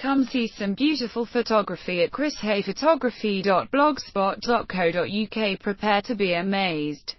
Come see some beautiful photography at chrishayphotography.blogspot.co.uk. Prepare to be amazed.